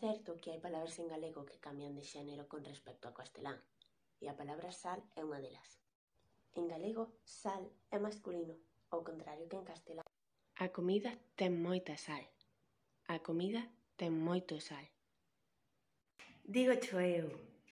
certo que hai palabras en galego que cambian de xénero con respecto ao castelán, e a palabra sal é unha delas. En galego, sal é masculino, ao contrario que en castelán. A comida ten moita sal. A comida ten moito sal. Digo eu.